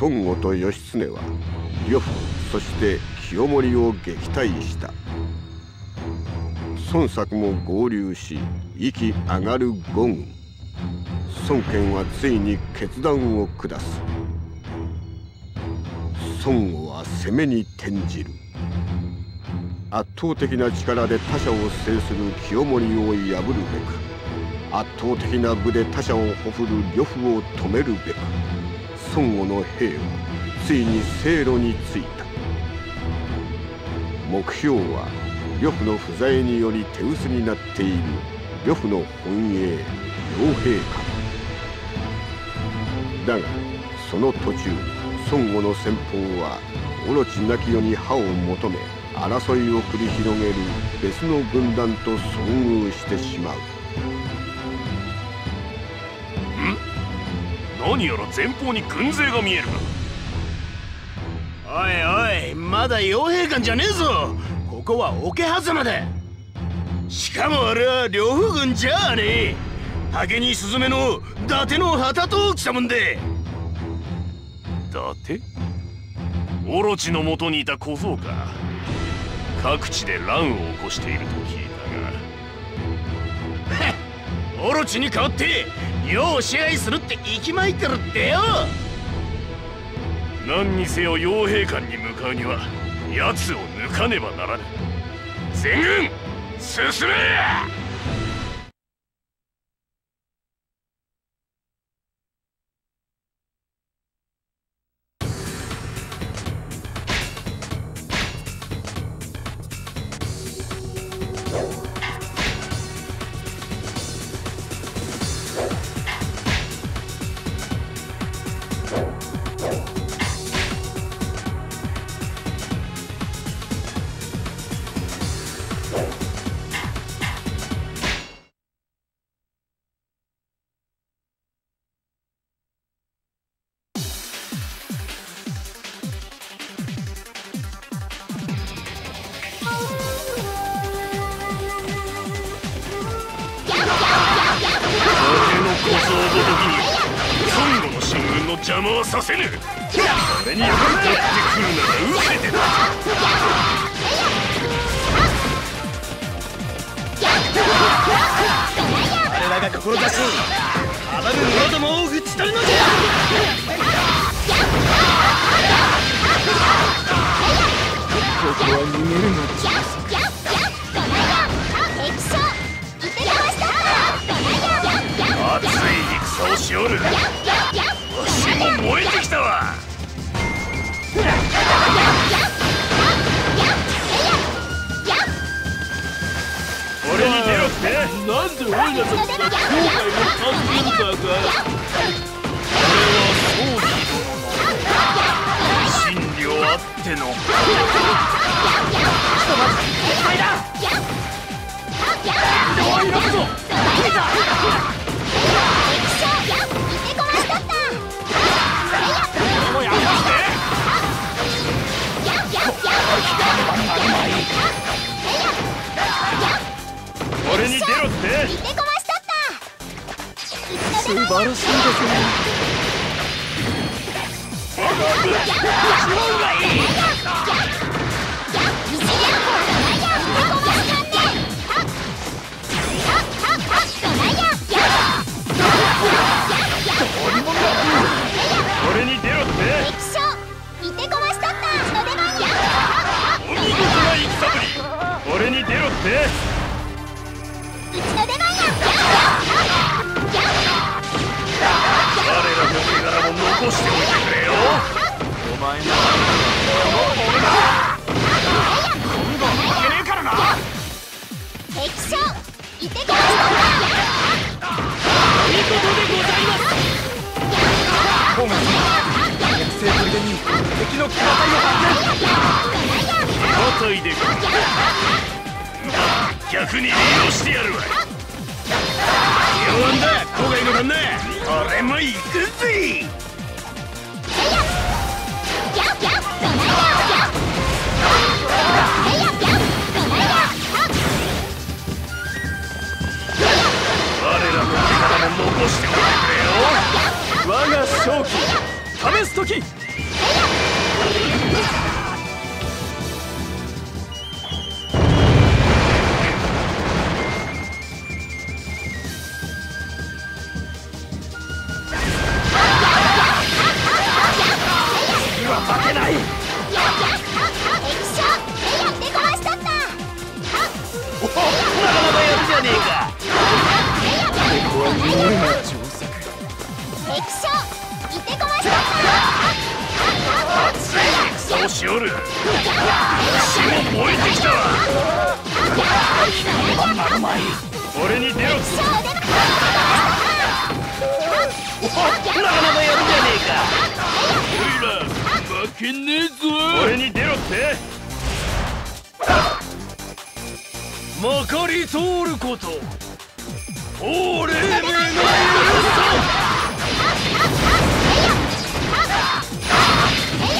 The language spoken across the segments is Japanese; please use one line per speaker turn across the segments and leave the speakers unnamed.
孫悟と義経は呂布そして清盛を撃退した。孫作も合流し息上がる五軍孫権はついに決断を下す。孫悟は攻めに転じる。圧倒的な力で他者を制する清盛を破るべく圧倒的な武で他者をほふる呂布を止めるべく。孫悟の兵はついに西路についた。目標は呂布の不在により手薄になっている呂布の本営傭兵官だがその途中孫悟の先鋒はオロチなき世に歯を求め争いを繰り広げる別の軍団と遭遇してしま
う。何やら前方に軍勢が見える
おいおいまだ傭兵官じゃねえぞ。ここは桶狭間だしかもあれは両夫軍じゃあねえ。竹にスズメの伊達の旗と来たもんで。
伊達？オロチのもとにいた小僧か。各地で乱を起こしていると聞い
たが。オロチに代わって世を支配するって息巻いてるってよ。
何にせよ傭兵官に向かうには奴を抜かねばならぬ。全軍進め!邪魔はさせぬ。俺にってくるなら受けてだ
我らがる者どもを討ち取るのじゃここは逃げるのじゃ
熱い戦をしおるも燃えてきたわ。俺に出ろって
なんでオイラたちが後悔を感じるか
俺は宗義殿の真理をあっての。ちょっと待って敵だおいよくぞ残しておいてくれよお前の俺だ今度は負けねえからな
敵将いてこました
いいことでございます本願様逆性砦に敵の騎馬隊を発
見馬隊でか逆に利用してやるわ弱んだ郊外の旦那俺も行くぜ我らの力も残しておい。てくれよ我が勝機試す時
やるじゃねえか
い
戦をしおる。死も燃えてきたわ。俺に出ろ。
液晶で
なかなかやるじゃねえか
おいら負けねえぞ俺に出ろってまかり通ること俺めが許そ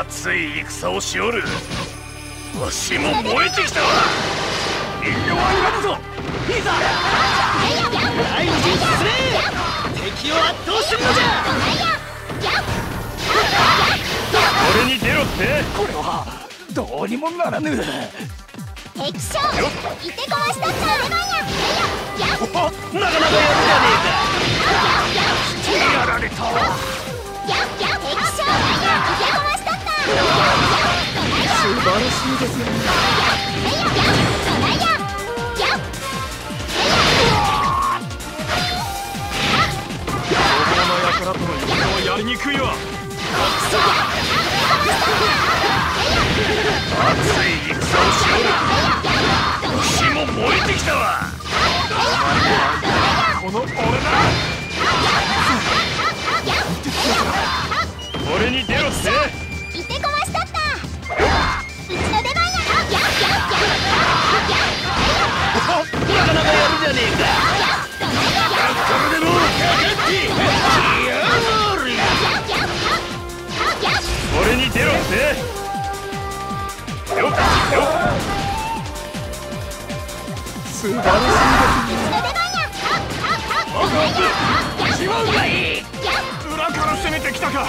熱い戦をしおる。わしも燃えてきたわ。遠慮はいらぬぞ。いざ。
敵を圧倒するのじゃ。
俺に出ろって。
これはどうにもならぬ。
液晶いてこましたった出番や。や
なかなかやるじゃね。
やられたわ。
や液晶いてこましたった
素晴らしいですよ
この輩との夢はやりにくいわ熱い戦をしおるわしも燃えてきたわこの俺だ俺に出ろって
ゃねえか
これでもかかってやる俺に出ろってよっよっ
素晴らし
しまうがいい裏から攻めてきたか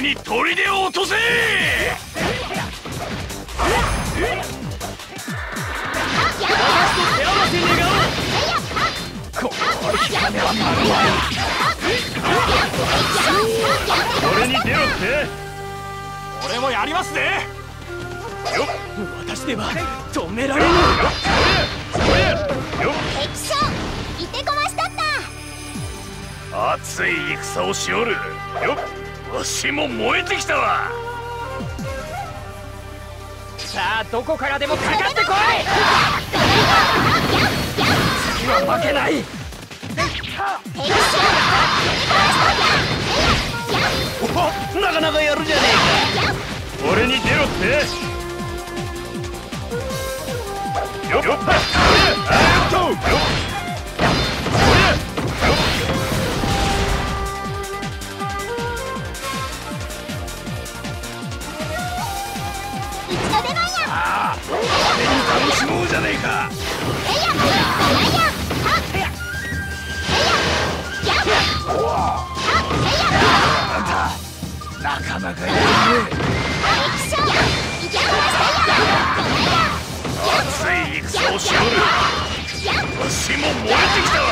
に砦を落とせ
手合わせ願おうこの引めはなるわ
俺に出ろって
俺もやりますね私では止められぬ
よ。っ
液晶いてこましたった。
熱い戦をしおる。よっ。わしも燃えてきたわ。
さあどこからでもかかってこい。次は負けない。なかなかやるじゃね
俺に出ろってよっよっそれあっとよっそれよ
うちの出番や
ああ手に楽しもうじゃねえか
なかなかやるね
液晶いてこました
熱い戦をしおるわしも燃えてきたわ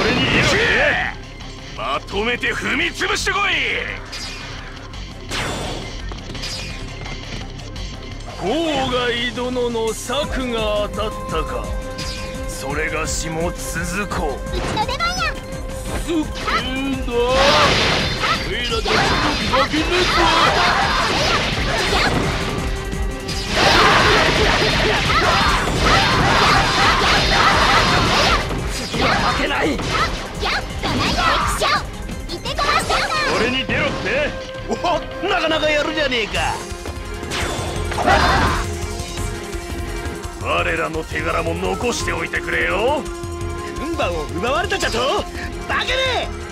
俺に言え。まとめて踏み潰してこい。郊外殿の策が当たったか。それがしも続こう。
うちの出番や。
すっげえんだおいらたちの負けねえぞ
次は負けない
やっ
ないよ敵将いてこました
俺に出ろって。
おなかなかやるじゃねえか。
我らの手柄も残しておいてくれよ。
軍馬を奪われたじゃと。バカね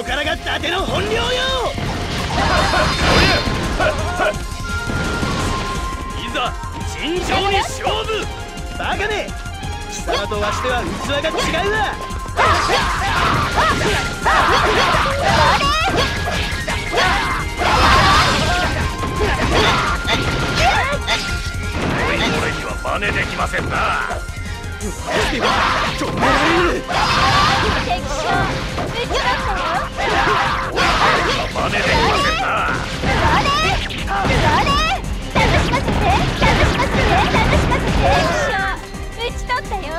ここからが伊達の本領よ！
いざ尋常に勝負！
バカね！貴様とわしでは器が違うわ
楽しませて敵将うち取ったよ。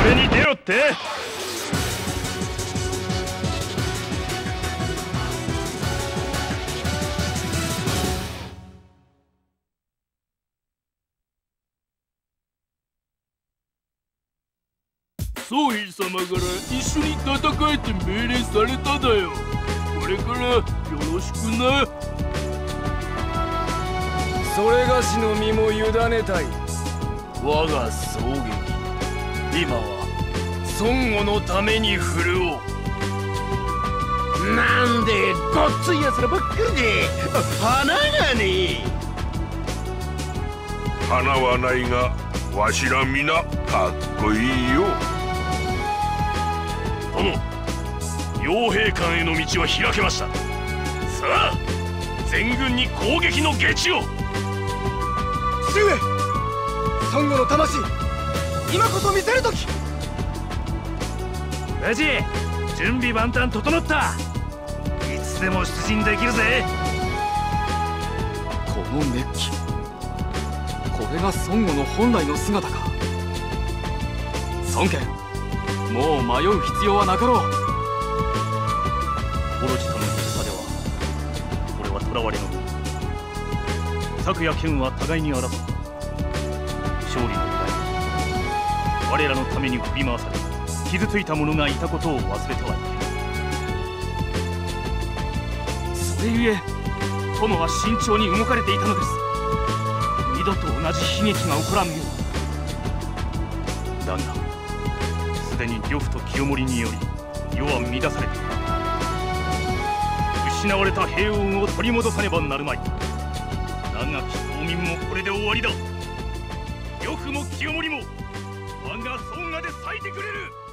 俺に出ろって。
宗妃様から一緒に戦えって命令されただよ。これからよろしくな。
それがしの身も委ねたい
我が草劇今は孫悟のために振るおう。
なんでごっついやつらばっかりで。花がね
花はないがわしら皆かっこいいよ。
殿傭兵館への道は開けました。さあ全軍に攻撃の下地を。
父上孫悟の魂今こそ見せる時。
無事準備万端整った。いつでも出陣できるぜ。
この熱気これが孫悟の本来の姿か。孫権もう迷う必要はなかろう。
オロチとの戦では俺は囚われの身策や剣は互いに争う勝利の時代我らのために振り回され傷ついた者がいたことを忘れてはいけない。それゆえ殿は慎重に動かれていたのです。二度と同じ悲劇が起こらぬよう。だがすでに呂布と清盛により世は乱されている失われた平穏を取り戻さねばなるまい。長き冬眠もこれで終わりだ。呂布も清盛も我が孫がで咲いてくれる